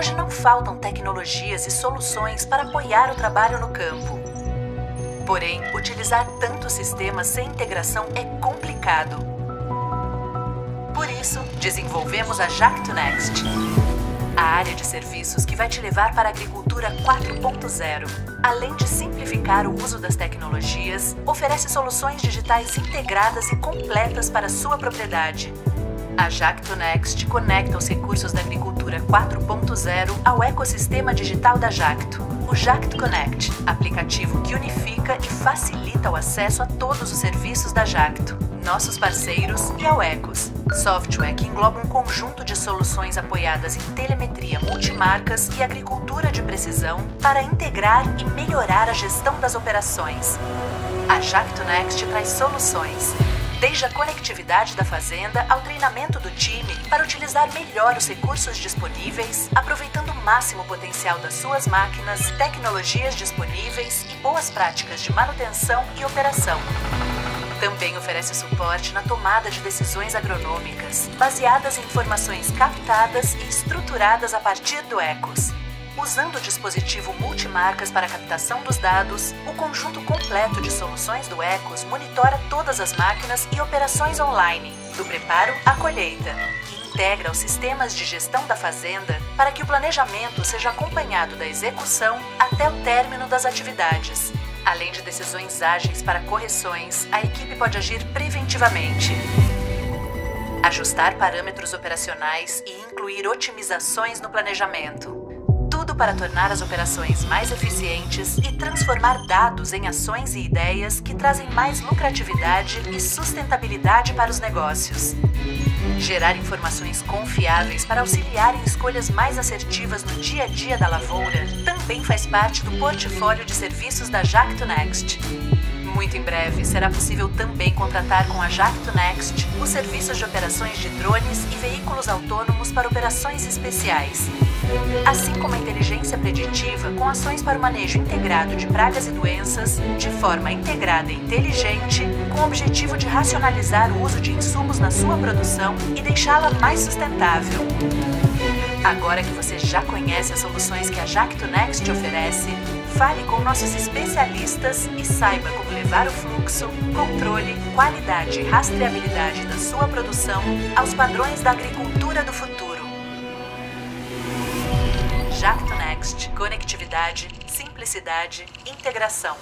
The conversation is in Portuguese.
Hoje não faltam tecnologias e soluções para apoiar o trabalho no campo. Porém, utilizar tantos sistemas sem integração é complicado. Por isso, desenvolvemos a Jacto Next, a área de serviços que vai te levar para a agricultura 4.0. Além de simplificar o uso das tecnologias, oferece soluções digitais integradas e completas para sua propriedade. A Jacto Next conecta os recursos da agricultura 4.0 ao ecossistema digital da Jacto. O Jacto Connect, aplicativo que unifica e facilita o acesso a todos os serviços da Jacto, nossos parceiros e ao Ecos, software que engloba um conjunto de soluções apoiadas em telemetria multimarcas e agricultura de precisão para integrar e melhorar a gestão das operações. A Jacto Next traz soluções desde a conectividade da fazenda ao treinamento do time para utilizar melhor os recursos disponíveis, aproveitando o máximo potencial das suas máquinas, tecnologias disponíveis e boas práticas de manutenção e operação. Também oferece suporte na tomada de decisões agronômicas, baseadas em informações captadas e estruturadas a partir do ECOS. Usando o dispositivo multimarcas para captação dos dados, o conjunto completo de soluções do Ecos monitora todas as máquinas e operações online, do preparo à colheita, e integra os sistemas de gestão da fazenda para que o planejamento seja acompanhado da execução até o término das atividades. Além de decisões ágeis para correções, a equipe pode agir preventivamente. Ajustar parâmetros operacionais e incluir otimizações no planejamento para tornar as operações mais eficientes e transformar dados em ações e ideias que trazem mais lucratividade e sustentabilidade para os negócios. Gerar informações confiáveis para auxiliar em escolhas mais assertivas no dia a dia da lavoura também faz parte do portfólio de serviços da Jacto Next. Muito em breve será possível também contratar com a Jacto Next os serviços de operações de drones e veículos autônomos para operações especiais. Assim como a inteligência preditiva com ações para o manejo integrado de pragas e doenças, de forma integrada e inteligente, com o objetivo de racionalizar o uso de insumos na sua produção e deixá-la mais sustentável. Agora que você já conhece as soluções que a Jacto Next oferece, fale com nossos especialistas e saiba como levar o fluxo, controle, qualidade e rastreabilidade da sua produção aos padrões da agricultura do futuro. Jacto Next. Conectividade, simplicidade, integração.